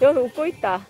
여러분 웃고 있다.